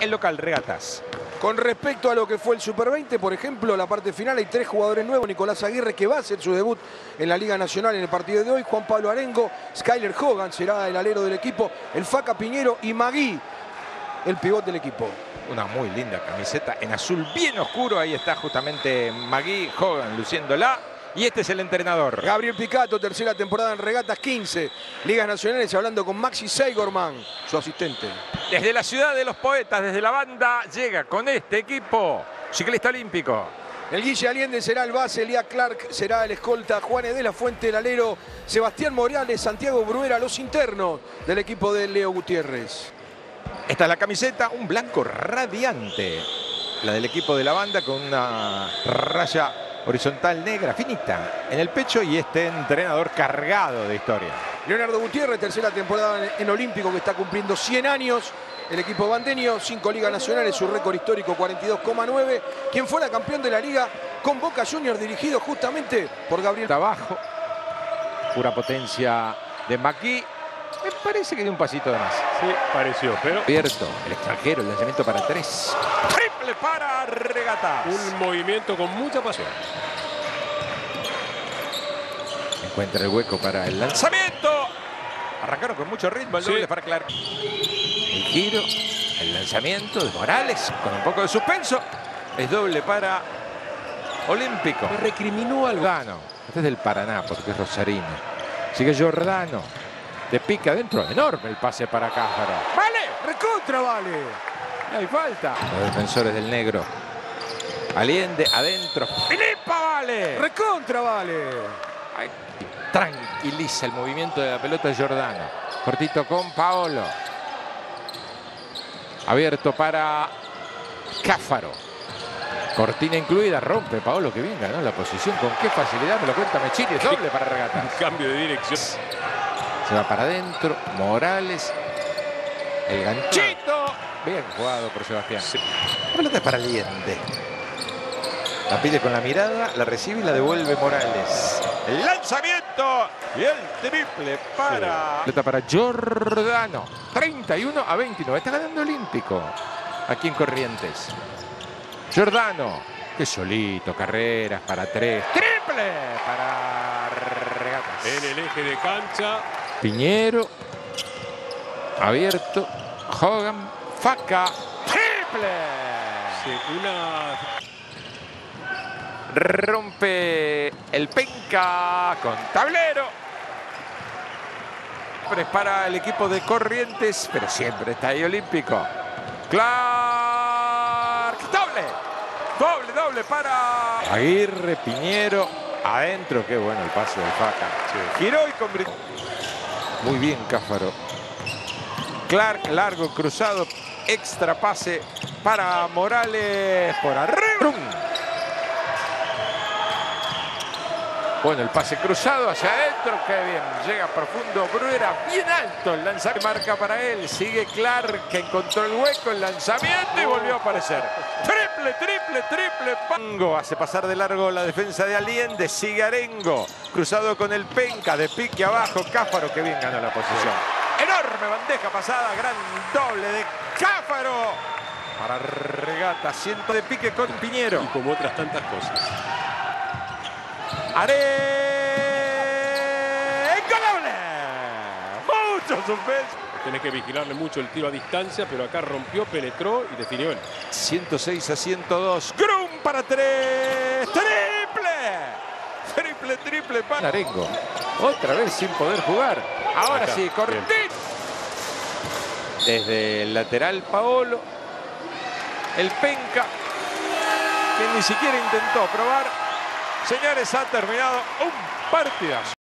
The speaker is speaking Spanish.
El local, regatas. Con respecto a lo que fue el Super 20, por ejemplo, la parte final hay tres jugadores nuevos. Nicolás Aguirre, que va a hacer su debut en la Liga Nacional en el partido de hoy. Juan Pablo Arengo, Skyler Hogan será el alero del equipo. El Faca Piñero y Magui, el pivot del equipo. Una muy linda camiseta en azul bien oscuro. Ahí está justamente Magui Hogan luciéndola. Y este es el entrenador. Gabriel Picato, tercera temporada en regatas 15. Ligas Nacionales hablando con Maxi Seigorman, su asistente. Desde la ciudad de los poetas, desde la banda, llega con este equipo ciclista olímpico. El Guille Allende será el base, Elia Clark será el escolta, Juanes de la Fuente, el alero, Sebastián Morales, Santiago Bruera, los internos del equipo de Leo Gutiérrez. Esta es la camiseta, un blanco radiante. La del equipo de la banda con una raya horizontal negra, finita, en el pecho y este entrenador cargado de historia. Leonardo Gutiérrez, tercera temporada en Olímpico que está cumpliendo 100 años. El equipo bandeño, 5 ligas nacionales, su récord histórico 42,9. Quien fue la campeón de la liga con Boca Juniors, dirigido justamente por Gabriel. Trabajo, pura potencia de Maquí. Me parece que dio un pasito de más. Sí, pareció, pero... Abierto, el extranjero, el lanzamiento para tres. Triple para regatas. Un movimiento con mucha pasión. Encuentra el hueco para el lanzamiento. Arrancaron con mucho ritmo el Sí. doble para Clark. El giro, el lanzamiento de Morales con un poco de suspenso. Es doble para Olímpico. Recriminó algo. Jordano. Este es del Paraná porque es Rosarino. Sigue Giordano. De pica adentro. Enorme el pase para Cájaro. ¡Vale! ¡Recontra vale! Hay falta. Los defensores del negro. Aliende adentro. Filipa vale. ¡Recontra vale! Ay, tranquiliza el movimiento de la pelota de Giordano. Cortito con Paolo. Abierto para Cáfaro. Cortina incluida, rompe Paolo que bien ganó la posición. Con qué facilidad me lo cuenta Mechini. Es doble para regatas. Cambio de dirección. Se va para adentro. Morales. El ganchito. Bien jugado por Sebastián. La pelota es para Allende. La pide con la mirada, la recibe y la devuelve Morales. El lanzamiento y el triple para. Pelota para Giordano. 31 a 29. Está ganando Olímpico. Aquí en Corrientes. Giordano. Que solito. Carreras para tres. Triple para regatas. En el eje de cancha. Piñero. Abierto. Hogan. Faca. Triple. sí, una Rompe el penca con tablero. Para el equipo de Corrientes, pero siempre está ahí Olímpico. Clark. Doble. Doble, doble para Aguirre, Piñero. Adentro, qué bueno el pase del Faca. Giró y convirtió. Muy bien, Cáfaro. Clark, largo, cruzado. Extra pase para Morales por arriba. Bueno, el pase cruzado hacia adentro, qué bien, llega profundo Bruera, bien alto el lanzamiento, marca para él, sigue Clark que encontró el hueco, el lanzamiento y volvió a aparecer. Triple, triple, triple, Pango hace pasar de largo la defensa de Allende, sigue Arengo, cruzado con el penca, de pique abajo, Cáfaro que bien ganó la posición. Enorme bandeja pasada, gran doble de Cáfaro para regata, ciento de pique con Piñero. y como otras tantas cosas. Arengo doble. Mucho suspenso. Tenés que vigilarle mucho el tiro a distancia, pero acá rompió, penetró y definió él. 106 a 102. Grum para tres. Triple. Triple, triple para Arengo. Otra vez sin poder jugar. Ahora Acá, sí, cortito. Desde el lateral Paolo. El penca. Que ni siquiera intentó probar. Señores, ha terminado un partidazo.